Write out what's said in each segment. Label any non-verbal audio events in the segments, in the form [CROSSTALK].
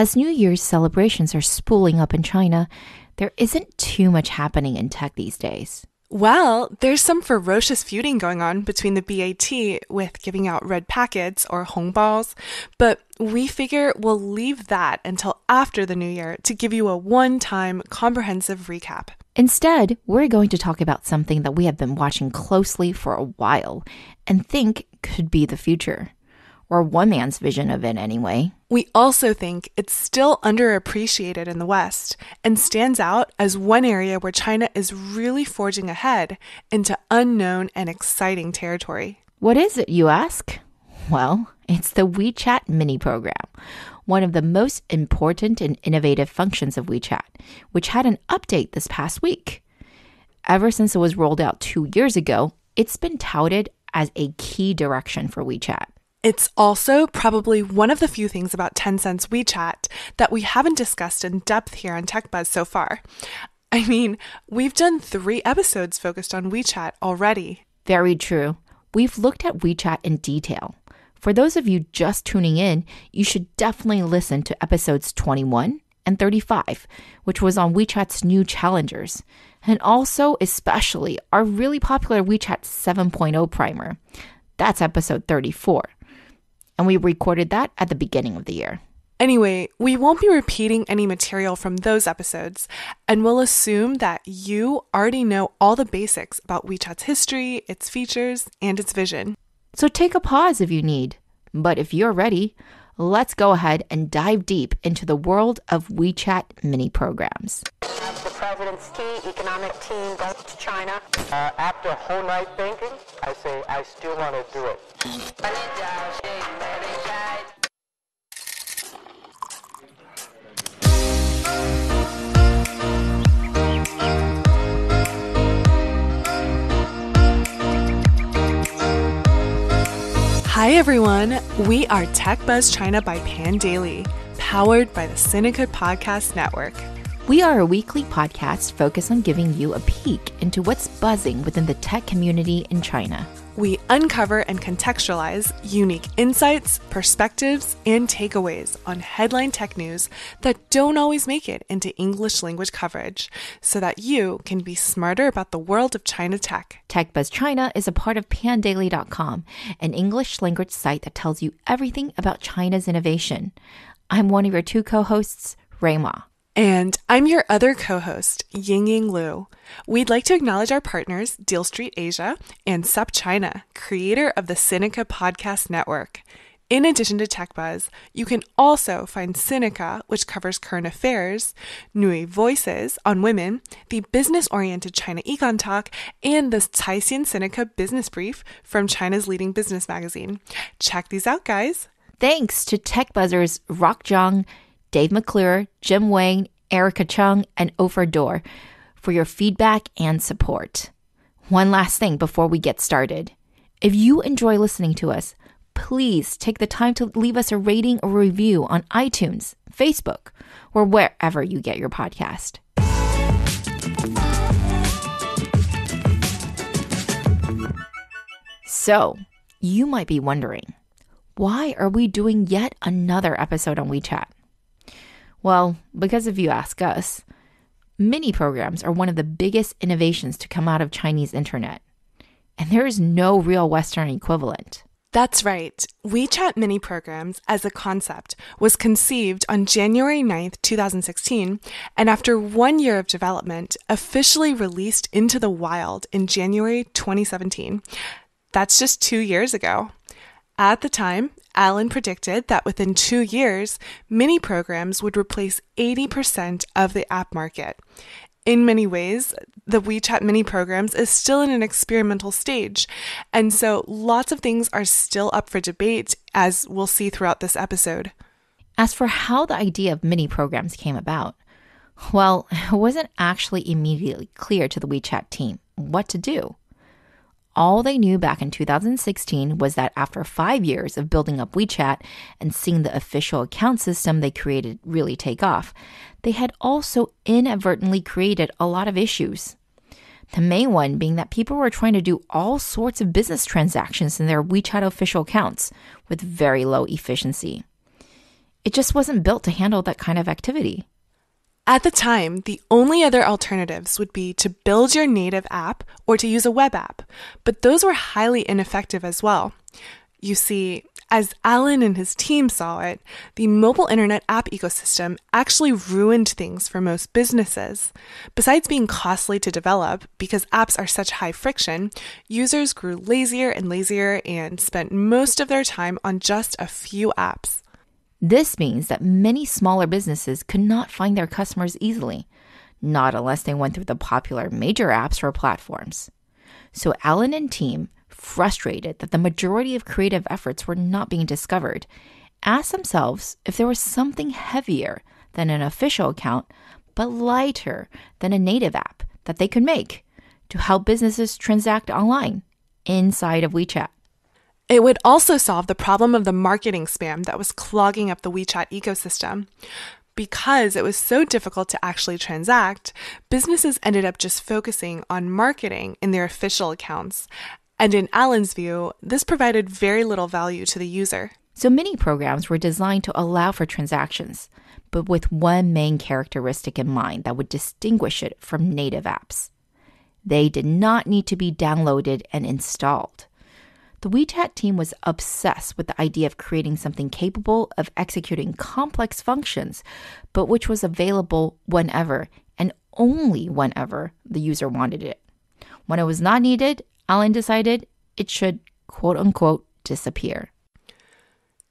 As New Year's celebrations are spooling up in China, there isn't too much happening in tech these days. Well, there's some ferocious feuding going on between the BAT with giving out red packets or hongbaos, but we figure we'll leave that until after the new year to give you a one time comprehensive recap. Instead, we're going to talk about something that we have been watching closely for a while and think could be the future. Or one man's vision of it, anyway. We also think it's still underappreciated in the West and stands out as one area where China is really forging ahead into unknown and exciting territory. What is it, you ask? Well, it's the WeChat mini program, one of the most important and innovative functions of WeChat, which had an update this past week. Ever since it was rolled out two years ago, it's been touted as a key direction for WeChat. It's also probably one of the few things about Tencent's WeChat that we haven't discussed in depth here on TechBuzz so far. I mean, we've done three episodes focused on WeChat already. Very true. We've looked at WeChat in detail. For those of you just tuning in, you should definitely listen to episodes 21 and 35, which was on WeChat's new challengers, and also, especially, our really popular WeChat 7.0 primer. That's episode 34 and we recorded that at the beginning of the year. Anyway, we won't be repeating any material from those episodes, and we'll assume that you already know all the basics about WeChat's history, its features, and its vision. So take a pause if you need. But if you're ready, let's go ahead and dive deep into the world of WeChat mini programs. The president's key economic team goes to China. Uh, after a whole night thinking, I say I still want to do it. Hi everyone, we are Tech Buzz China by Pandaily, powered by the Sinica Podcast Network. We are a weekly podcast focused on giving you a peek into what's buzzing within the tech community in China. We uncover and contextualize unique insights, perspectives, and takeaways on headline tech news that don't always make it into English language coverage so that you can be smarter about the world of China tech. TechBuzz China is a part of pandaily.com, an English language site that tells you everything about China's innovation. I'm one of your two co-hosts, Rui Ma. And I'm your other co host, Ying Ying Lu. We'd like to acknowledge our partners, Deal Street Asia and Sup China, creator of the Sinica Podcast Network. In addition to TechBuzz, you can also find Sinica, which covers current affairs, NüVoices on women, the business oriented China Econ Talk, and the Caixin Sinica Business Brief from China's leading business magazine. Check these out, guys. Thanks to Tech Buzzers Rock Zhang, Dave McClure, Jim Wang, Erica Chung, and Ofer Dor for your feedback and support. One last thing before we get started. If you enjoy listening to us, please take the time to leave us a rating or review on iTunes, Facebook, or wherever you get your podcast. So, you might be wondering, why are we doing yet another episode on WeChat? Well, because if you ask us, mini programs are one of the biggest innovations to come out of Chinese internet. And there is no real Western equivalent. That's right. WeChat mini programs as a concept was conceived on January 9th, 2016, and after one year of development, officially released into the wild in January 2017. That's just two years ago. At the time, Allen predicted that within two years, mini programs would replace 80% of the app market. In many ways, the WeChat mini programs is still in an experimental stage, and so lots of things are still up for debate, as we'll see throughout this episode. As for how the idea of mini programs came about, well, [LAUGHS] it wasn't actually immediately clear to the WeChat team what to do. All they knew back in 2016 was that after five years of building up WeChat and seeing the official account system they created really take off, they had also inadvertently created a lot of issues. The main one being that people were trying to do all sorts of business transactions in their WeChat official accounts with very low efficiency. It just wasn't built to handle that kind of activity. At the time, the only other alternatives would be to build your native app or to use a web app, but those were highly ineffective as well. You see, as Allen and his team saw it, the mobile internet app ecosystem actually ruined things for most businesses. Besides being costly to develop, because apps are such high friction, users grew lazier and lazier and spent most of their time on just a few apps. This means that many smaller businesses could not find their customers easily, not unless they went through the popular major apps or platforms. So Allen and team, frustrated that the majority of creative efforts were not being discovered, asked themselves if there was something heavier than an official account, but lighter than a native app that they could make to help businesses transact online inside of WeChat. It would also solve the problem of the marketing spam that was clogging up the WeChat ecosystem. Because it was so difficult to actually transact, businesses ended up just focusing on marketing in their official accounts. And in Allen's view, this provided very little value to the user. So mini programs were designed to allow for transactions, but with one main characteristic in mind that would distinguish it from native apps. They did not need to be downloaded and installed. The WeChat team was obsessed with the idea of creating something capable of executing complex functions, but which was available whenever and only whenever the user wanted it. When it was not needed, Allen decided it should quote unquote disappear.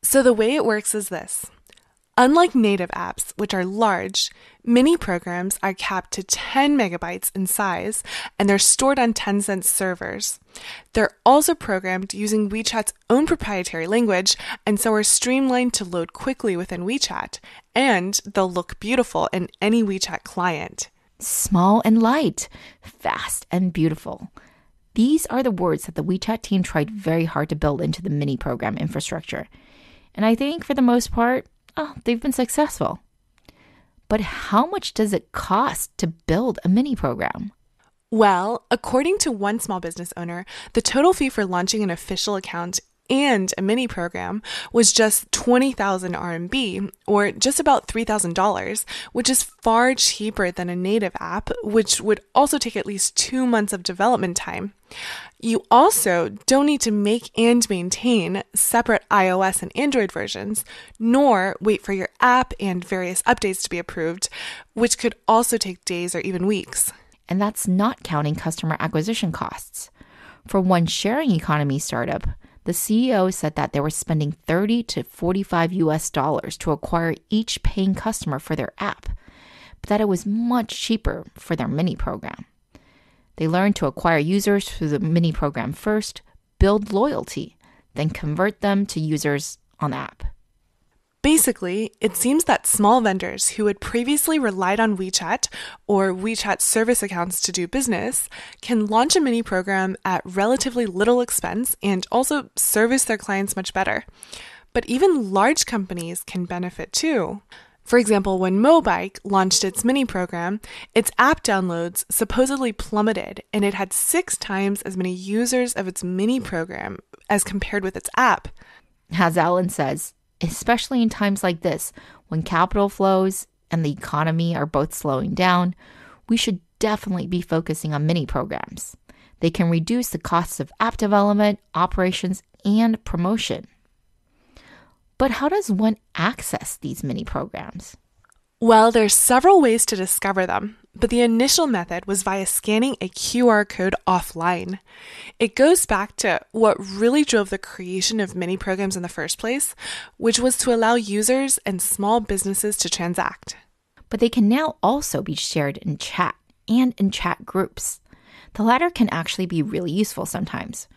So the way it works is this. Unlike native apps, which are large, mini programs are capped to 10 megabytes in size and they're stored on Tencent servers. They're also programmed using WeChat's own proprietary language and so are streamlined to load quickly within WeChat, and they'll look beautiful in any WeChat client. Small and light, fast and beautiful. These are the words that the WeChat team tried very hard to build into the mini program infrastructure. And I think for the most part, oh, they've been successful. But how much does it cost to build a mini program? Well, according to one small business owner, the total fee for launching an official account and a mini program was just 20,000 RMB, or just about $3,000, which is far cheaper than a native app, which would also take at least two months of development time. You also don't need to make and maintain separate iOS and Android versions, nor wait for your app and various updates to be approved, which could also take days or even weeks. And that's not counting customer acquisition costs. For one sharing economy startup, the CEO said that they were spending 30 to 45 US dollars to acquire each paying customer for their app, but that it was much cheaper for their mini program. They learned to acquire users through the mini program first, build loyalty, then convert them to users on the app. Basically, it seems that small vendors who had previously relied on WeChat or WeChat service accounts to do business can launch a mini program at relatively little expense and also service their clients much better. But even large companies can benefit too. For example, when Mobike launched its mini program, its app downloads supposedly plummeted and it had six times as many users of its mini program as compared with its app. As Allen says, especially in times like this when capital flows and the economy are both slowing down, we should definitely be focusing on mini programs. They can reduce the costs of app development, operations, and promotion. But how does one access these mini programs? Well, there's several ways to discover them, but the initial method was via scanning a QR code offline. It goes back to what really drove the creation of mini programs in the first place, which was to allow users and small businesses to transact. But they can now also be shared in chat and in chat groups. The latter can actually be really useful sometimes.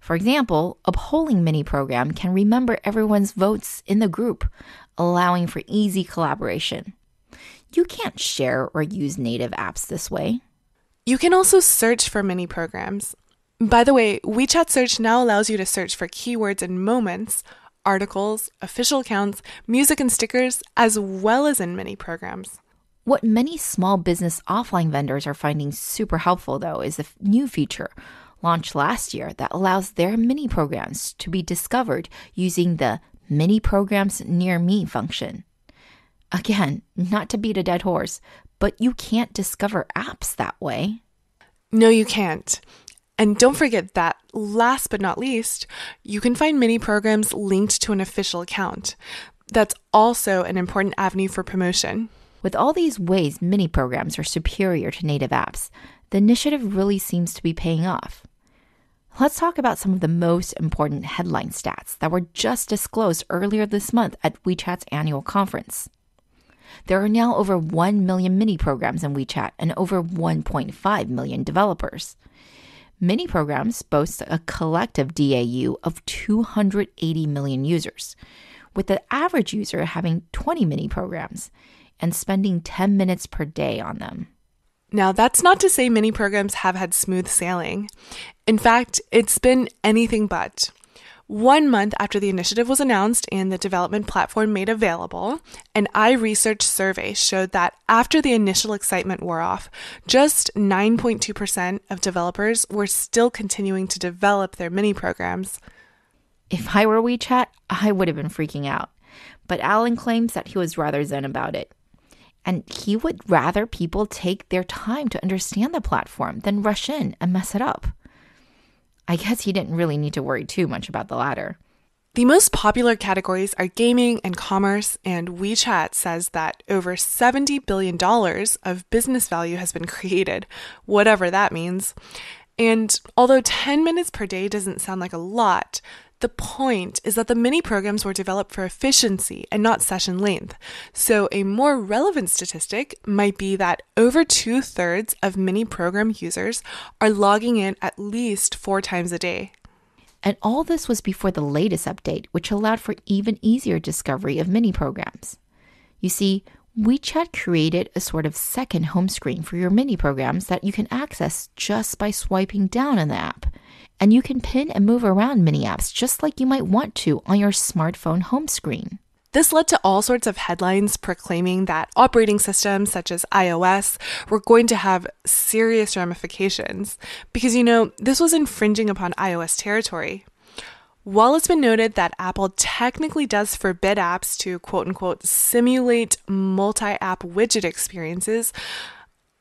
For example, a polling mini program can remember everyone's votes in the group, allowing for easy collaboration. You can't share or use native apps this way. You can also search for mini programs. By the way, WeChat Search now allows you to search for keywords and moments, articles, official accounts, music, and stickers, as well as in mini programs. What many small business offline vendors are finding super helpful, though, is a new feature launched last year that allows their mini programs to be discovered using the mini programs near me function. Again, not to beat a dead horse, but you can't discover apps that way. No, you can't. And don't forget that, last but not least, you can find mini programs linked to an official account. That's also an important avenue for promotion. With all these ways mini programs are superior to native apps, the initiative really seems to be paying off. Let's talk about some of the most important headline stats that were just disclosed earlier this month at WeChat's annual conference. There are now over 1 million mini programs in WeChat and over 1.5 million developers. Mini programs boast a collective DAU of 280 million users, with the average user having 20 mini programs and spending 10 minutes per day on them. Now, that's not to say mini programs have had smooth sailing. In fact, it's been anything but. One month after the initiative was announced and the development platform made available, an iResearch survey showed that after the initial excitement wore off, just 9.2% of developers were still continuing to develop their mini programs. If I were WeChat, I would have been freaking out. But Allen claims that he was rather zen about it. And he would rather people take their time to understand the platform than rush in and mess it up. I guess he didn't really need to worry too much about the latter. The most popular categories are gaming and commerce, and WeChat says that over $70 billion of business value has been [LAUGHS] created, whatever that means. And although 10 minutes per day doesn't sound like a lot, the point is that the mini programs were developed for efficiency and not session length. So, a more relevant statistic might be that over two thirds of mini program users are logging in at least four times a day. And all this was before the latest update, which allowed for even easier discovery of mini programs. You see, WeChat created a sort of second home screen for your mini programs that you can access just by swiping down in the app. And you can pin and move around mini apps just like you might want to on your smartphone home screen. This led to all sorts of headlines proclaiming that operating systems such as iOS were going to have serious ramifications because, you know, this was infringing upon iOS territory. While it's been noted that Apple technically does forbid apps to quote unquote simulate multi app widget experiences,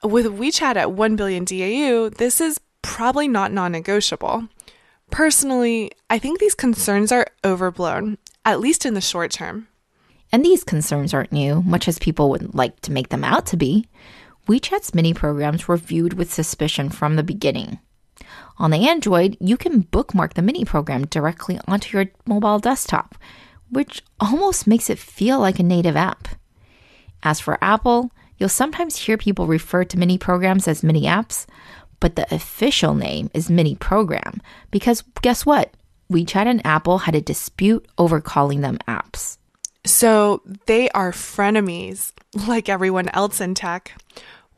with WeChat at 1 billion DAU, this is probably not non negotiable. Personally, I think these concerns are overblown, at least in the short term. And these concerns aren't new, much as people would like to make them out to be. WeChat's mini programs were viewed with suspicion from the beginning. On the Android, you can bookmark the mini program directly onto your mobile desktop, which almost makes it feel like a native app. As for Apple, you'll sometimes hear people refer to mini programs as mini apps, but the official name is Mini Program because guess what? WeChat and Apple had a dispute over calling them apps. So they are frenemies, [LAUGHS] like everyone else in tech.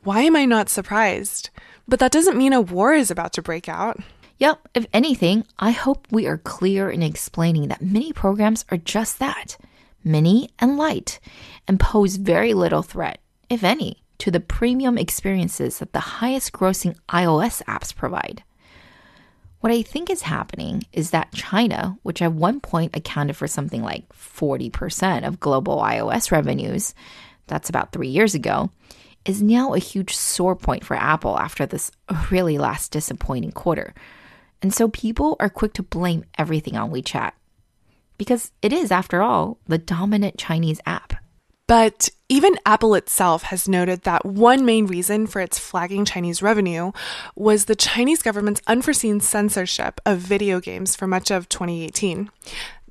Why am I not surprised? But that doesn't mean a war is about to break out. Yep, if anything, I hope we are clear in explaining that mini programs are just that mini and light, and pose very little threat, if any, to the premium experiences that the highest grossing iOS apps provide. What I think is happening is that China, which at one point accounted for something like 40% of global iOS revenues, that's about three years ago, is now a huge sore point for Apple after this really last disappointing quarter. And so people are quick to blame everything on WeChat. Because it is, after all, the dominant Chinese app. But even Apple itself has noted that one main reason for its flagging Chinese revenue was the Chinese government's unforeseen censorship of video games for much of 2018.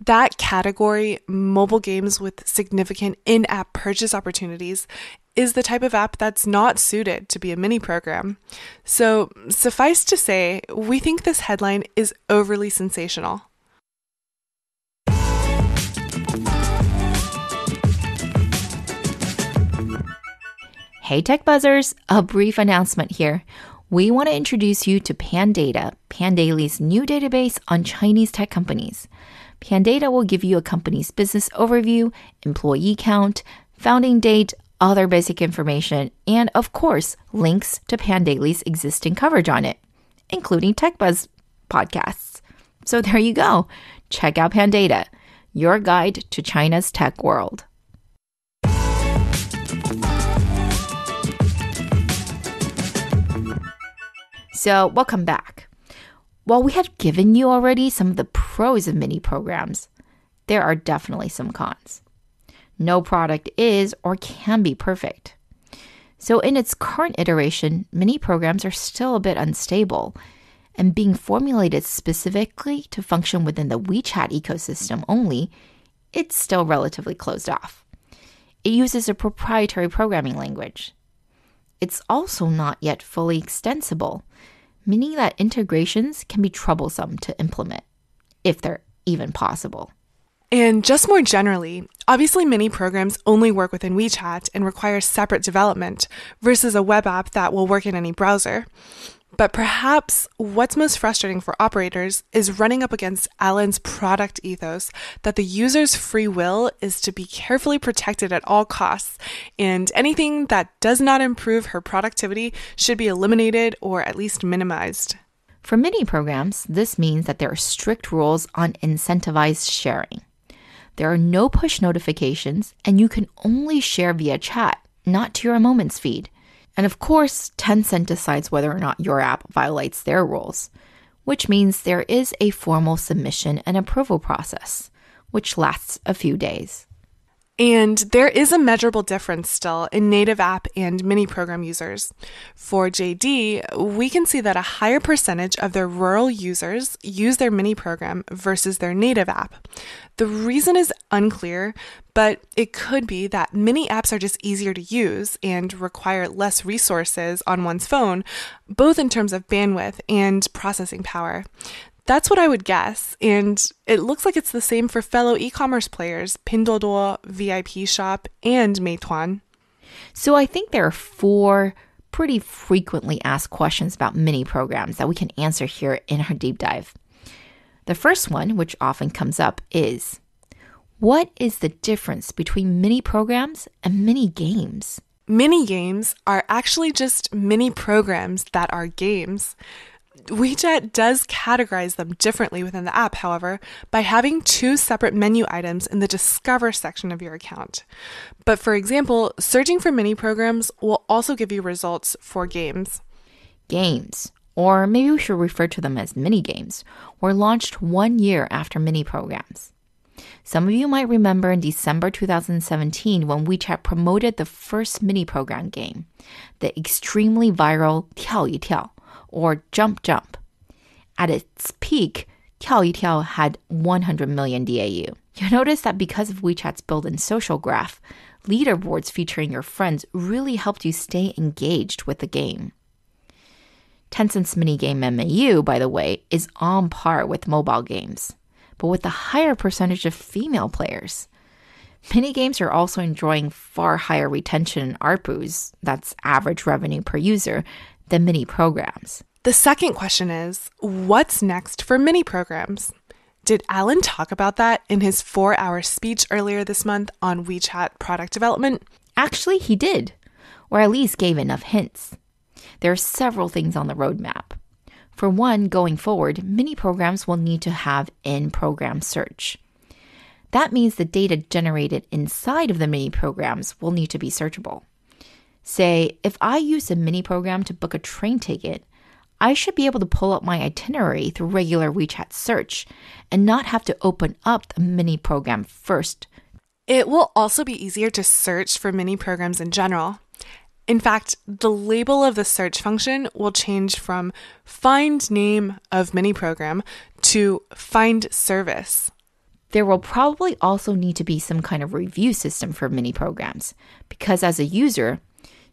That category, mobile games with significant in app purchase opportunities, is the type of app that's not suited to be a mini program. So, suffice to say, we think this headline is overly sensational. Hey, Tech Buzzers! A brief announcement here. We want to introduce you to Pandata, Pandaily's new database on Chinese tech companies. Pandata will give you a company's business overview, employee count, founding date, other basic information, and of course, links to Pandaily's existing coverage on it, including TechBuzz podcasts. So there you go. Check out Pandata. your guide to China's tech world. So, welcome back. While we have given you already some of the pros of mini programs, there are definitely some cons. No product is or can be perfect. So, in its current iteration, mini programs are still a bit unstable and being formulated specifically to function within the WeChat ecosystem only, it's still relatively closed off. It uses a proprietary programming language. It's also not yet fully extensible, meaning that integrations can be troublesome to implement, if they're even possible. And just more generally, obviously mini programs only work within WeChat and require separate development versus a web app that will work in any browser. But perhaps what's most frustrating for operators is running up against Allen's product ethos that the user's free will is to be carefully protected at all costs, and anything that does not improve her productivity should be eliminated or at least minimized. For mini programs, this means that there are strict rules on incentivized sharing. There are no push notifications, and you can only share via chat, not to your Moments feed. And of course, Tencent decides whether or not your app violates their rules, which means there is a formal submission and approval process, which lasts a few days. And there is a measurable difference still in native app and mini program users. For JD, we can see that a higher percentage of their rural users use their mini program versus their native app. The reason is unclear, but it could be that mini apps are just easier to use and require less resources on one's phone, both in terms of bandwidth and processing power. That's what I would guess, and it looks like it's the same for fellow e-commerce players, Pinduoduo, VIP Shop, and Meituan. So I think there are four pretty frequently asked questions about mini programs that we can answer here in our deep dive. The first one, which often comes up, is what is the difference between mini programs and mini games? Mini games are actually just mini programs that are games. WeChat does categorize them differently within the app, however, by having two separate menu items in the Discover section of your account. But for example, searching for mini programs will also give you results for games. Games, or maybe we should refer to them as mini games, were launched one year after mini programs. Some of you might remember in December 2017 when WeChat promoted the first mini program game, the extremely viral 跳一跳 or Jump Jump. At its peak, Tiao had 100 million DAU. You'll notice that because of WeChat's built-in social graph, leaderboards featuring your friends really helped you stay engaged with the game. Tencent's minigame MAU, by the way, is on par with mobile games, but with a higher percentage of female players. Minigames are also enjoying far higher retention and ARPUs, that's average revenue per user, than mini programs. The second question is what's next for mini programs? Did Allen talk about that in his four hour speech earlier this month on WeChat product development? Actually, he did, or at least gave enough hints. There are several things on the roadmap. For one, going forward, mini programs will need to have in program search. That means the data generated inside of the mini programs will need to be searchable. Say, if I use a mini program to book a train ticket, I should be able to pull up my itinerary through regular WeChat search and not have to open up the mini program first. It will also be easier to search for mini programs in general. In fact, the label of the search function will change from find name of mini program to find service. There will probably also need to be some kind of review system for mini programs because as a user,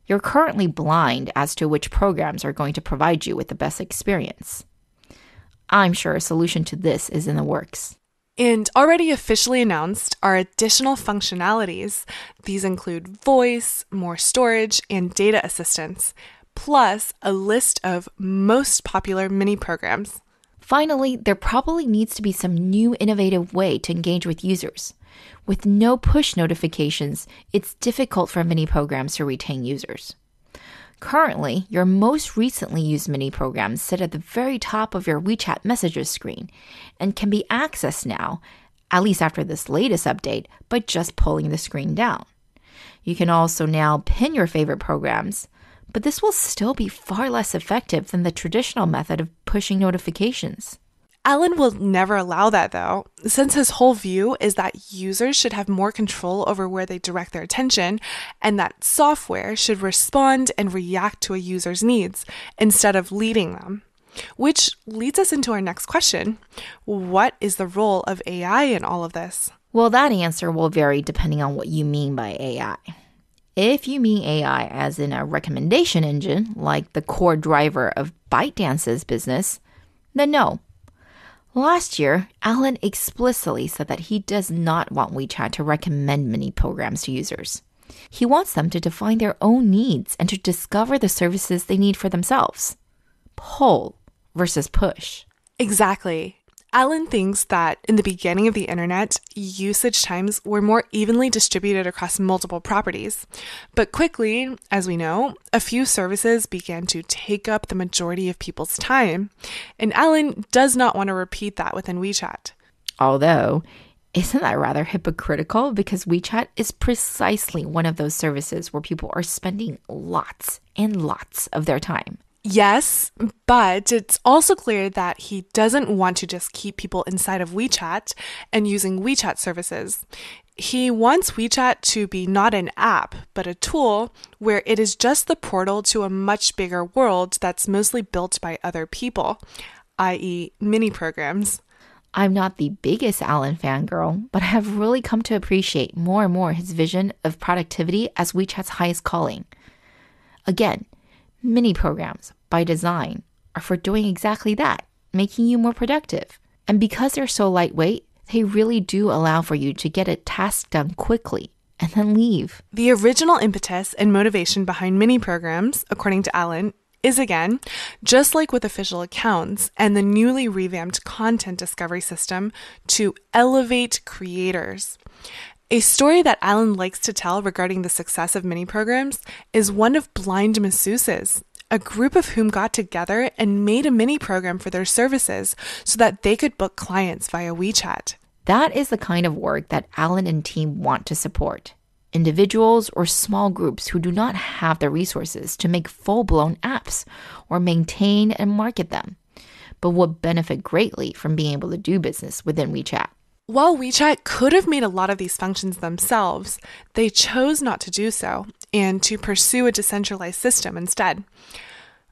you're currently blind as to which programs are going to provide you with the best experience. I'm sure a solution to this is in the works. And already officially announced are additional functionalities. These include voice, more storage, and data assistance, plus a list of most popular mini programs. Finally, there probably needs to be some new innovative way to engage with users. With no push notifications, it's difficult for mini programs to retain users. Currently, your most recently used mini programs sit at the very top of your WeChat messages screen and can be accessed now at least after this latest update, by just pulling the screen down. You can also now pin your favorite programs, but this will still be far less effective than the traditional method of pushing notifications. Allen will never allow that though, since his whole view is that users should have more control over where they direct their attention and that software should respond and react to a user's needs instead of leading them. Which leads us into our next question What is the role of AI in all of this? Well, that answer will vary depending on what you mean by AI. If you mean AI as in a recommendation engine, like the core driver of ByteDance's business, then no. Last year, Allen explicitly said that he does not want WeChat to recommend mini programs to users. He wants them to define their own needs and to discover the services they need for themselves. Pull versus push. Exactly. Allen thinks that in the beginning of the internet, usage times were more evenly distributed across multiple properties. But quickly, as we know, a few services began to take up the majority of people's time. And Allen does not want to repeat that within WeChat. Although, isn't that rather hypocritical? Because WeChat is precisely one of those services where people are spending lots and lots of their time. Yes, but it's also clear that he doesn't want to just keep people inside of WeChat and using WeChat services. He wants WeChat to be not an app, but a tool where it is just the portal to a much bigger world that's mostly built by other people, i.e., mini programs. I'm not the biggest Allen fangirl, but I have really come to appreciate more and more his vision of productivity as WeChat's highest calling. Again, Mini programs, by design, are for doing exactly that, making you more productive. And because they're so lightweight, they really do allow for you to get a task done quickly and then leave. The original impetus and motivation behind mini programs, according to Allen, is again, just like with official accounts and the newly revamped content discovery system, to elevate creators. A story that Allen likes to tell regarding the success of mini programs is one of blind masseuses, a group of whom got together and made a mini program for their services so that they could book clients via WeChat. That is the kind of work that Allen and team want to support. Individuals or small groups who do not have the resources to make full blown apps or maintain and market them, but would benefit greatly from being able to do business within WeChat. While WeChat could have made a lot of these functions themselves, they chose not to do so and to pursue a decentralized system instead.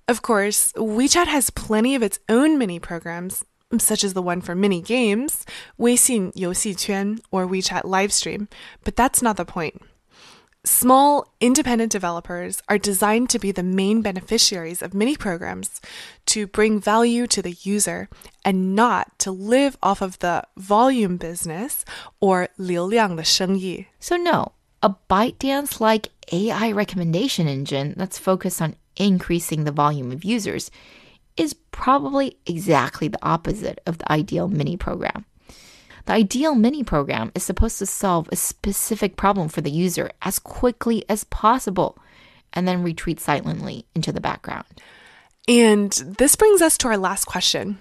Of course, WeChat has plenty of its own mini programs, such as the one for mini games, Weixin Youxi Quan or WeChat Livestream, but that's not the point. Small, independent developers are designed to be the main beneficiaries of mini programs to bring value to the user and not to live off of the volume business or liuliang de shengyi. So, no, a ByteDance like AI recommendation engine that's focused on increasing the volume of users is probably exactly the opposite of the ideal mini program. The ideal mini program is supposed to solve a specific problem for the user as quickly as possible and then retreat silently into the background. And this brings us to our last question,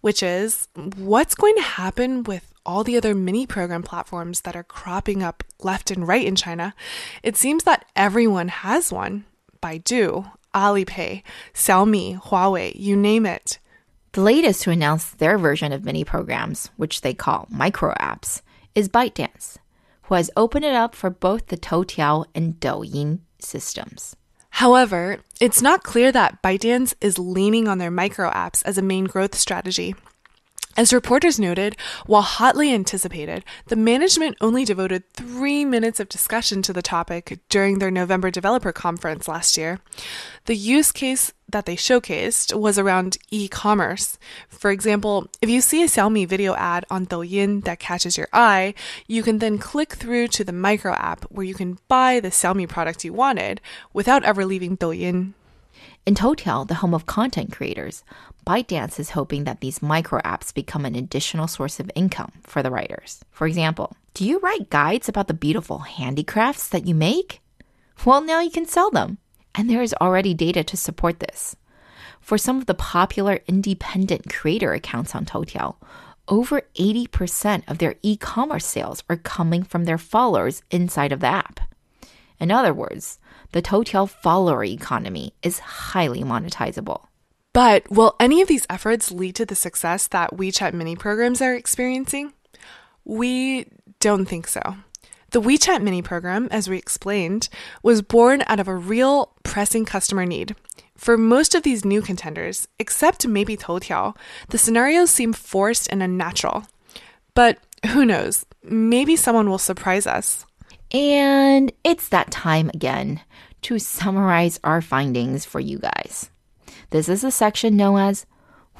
which is what's going to happen with all the other mini program platforms that are cropping up left and right in China? It seems that everyone has one. Baidu, Alipay, Xiaomi, Huawei, you name it. The latest to announce their version of mini programs, which they call micro apps, is ByteDance, who has opened it up for both the Toutiao and Douyin systems. However, it's not clear that ByteDance is leaning on their micro apps as a main growth strategy. As reporters noted, while hotly anticipated, the management only devoted three minutes of discussion to the topic during their November developer conference last year. The use case that they showcased was around e commerce. For example, if you see a Xiaomi video ad on Douyin that catches your eye, you can then click through to the micro app where you can buy the Xiaomi product you wanted without ever leaving Douyin. In Toutiao, the home of content creators, ByteDance is hoping that these micro apps become an additional source of income for the writers. For example, do you write guides about the beautiful handicrafts that you make? Well, now you can sell them. And there is already data to support this. For some of the popular independent creator accounts on Toutiao, over 80% of their e commerce sales are coming from their followers inside of the app. In other words, the Toutiao follower economy is highly monetizable. But will any of these efforts lead to the success that WeChat mini programs are experiencing? We don't think so. The WeChat mini program, as we explained, was born out of a real pressing customer need. For most of these new contenders, except maybe Toutiao, the scenarios seem forced and unnatural. But who knows? Maybe someone will surprise us. And it's that time again to summarize our findings for you guys. This is a section known as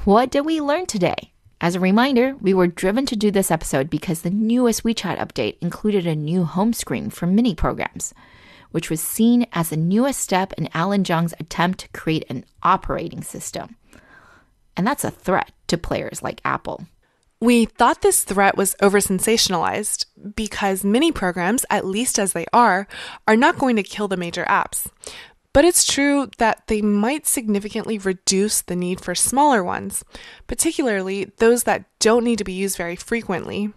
What Did We Learn Today? As a reminder, we were driven to do this episode because the newest WeChat update included a new home screen for mini programs, which was seen as the newest step in Allen Zhang's attempt to create an operating system. And that's a threat to players like Apple. We thought this threat was over sensationalized because mini programs, at least as they are, are not going to kill the major apps. But it's true that they might significantly reduce the need for smaller ones, particularly those that don't need to be used very frequently.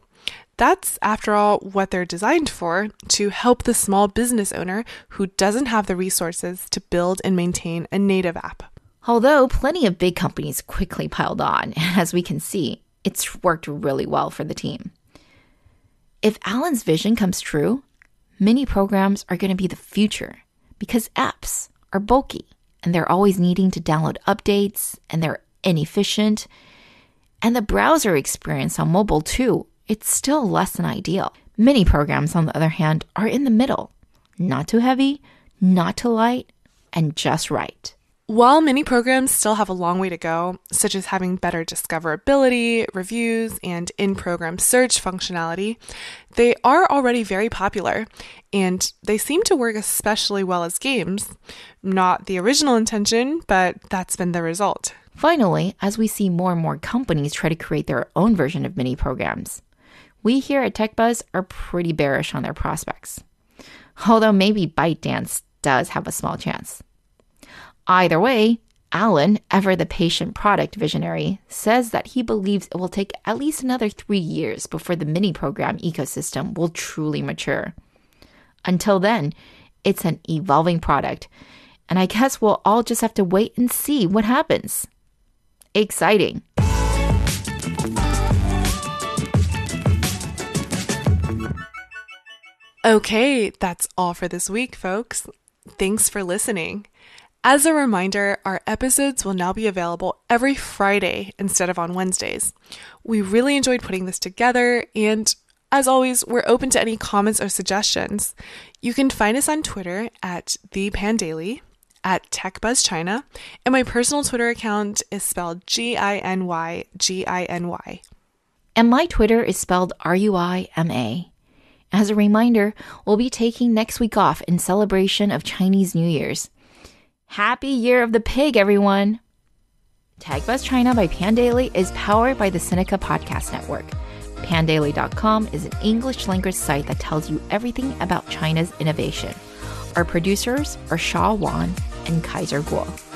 That's, after all, what they're designed for to help the small business owner who doesn't have the resources to build and maintain a native app. Although plenty of big companies quickly piled on, [LAUGHS] as we can see, it's worked really well for the team. If Allen's vision comes true, mini programs are going to be the future because apps are bulky and they're always needing to download updates and they're inefficient. And the browser experience on mobile, too, it's still less than ideal. Mini programs, on the other hand, are in the middle not too heavy, not too light, and just right. While mini programs still have a long way to go, such as having better discoverability, reviews, and in program search functionality, they are already very popular and they seem to work especially well as games. Not the original intention, but that's been the result. Finally, as we see more and more companies try to create their own version of mini programs, we here at TechBuzz are pretty bearish on their prospects. Although maybe ByteDance does have a small chance. Either way, Allen, ever the patient product visionary, says that he believes it will take at least another three years before the mini program ecosystem will truly mature. Until then, it's an evolving product, and I guess we'll all just have to wait and see what happens. Exciting. Okay, that's all for this week, folks. Thanks for listening. As a reminder, our episodes will now be available every Friday instead of on Wednesdays. We really enjoyed putting this together, and as always, we're open to any comments or suggestions. You can find us on Twitter at the Pandaily, at TechBuzzChina, and my personal Twitter account is spelled G I N Y G I N Y. And my Twitter is spelled R U I M A. As a reminder, we'll be taking next week off in celebration of Chinese New Year's. Happy Year of the Pig, everyone! TechBuzz China by Pandaily is powered by the Sinica Podcast Network. Pandaily.com is an English language site that tells you everything about China's innovation. Our producers are Shaw Wan and Kaiser Kuo.